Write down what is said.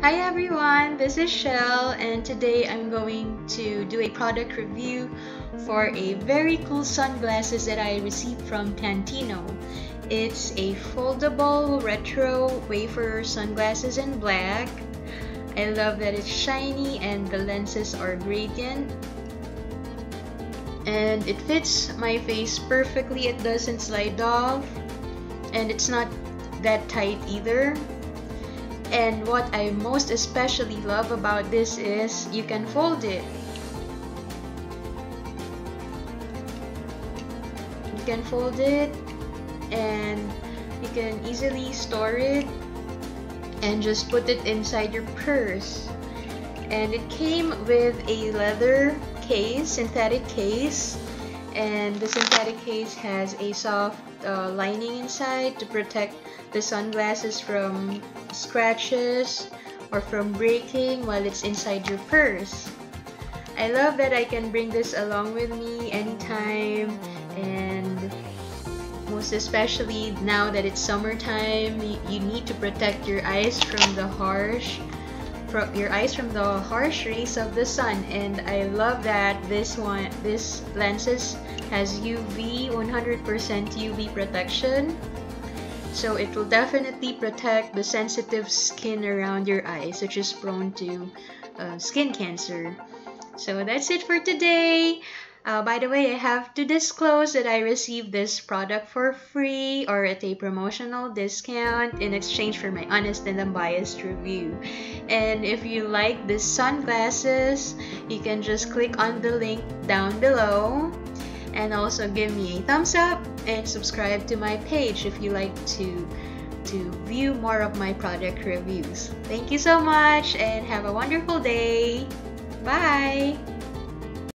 Hi everyone, this is Shell and today I'm going to do a product review for a very cool sunglasses that I received from Tantino. It's a foldable retro wayfarer sunglasses in black. I love that it's shiny and the lenses are gradient. And it fits my face perfectly, it doesn't slide off. And it's not that tight either. And what I most especially love about this is you can fold it. You can fold it and you can easily store it and just put it inside your purse. And it came with a leather case, synthetic case, and the synthetic case has a soft uh, lining inside to protect the sunglasses from scratches or from breaking while it's inside your purse. I love that I can bring this along with me anytime and most especially now that it's summertime you need to protect your eyes from the harsh from your eyes from the harsh rays of the sun. And I love that this one this lenses has UV 100% UV protection. So it will definitely protect the sensitive skin around your eyes which is prone to uh, skin cancer. So that's it for today. Uh, by the way, I have to disclose that I received this product for free or at a promotional discount in exchange for my honest and unbiased review. And if you like the sunglasses, you can just click on the link down below and also give me a thumbs up and subscribe to my page if you like to to view more of my product reviews. Thank you so much and have a wonderful day. Bye!